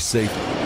Be safe.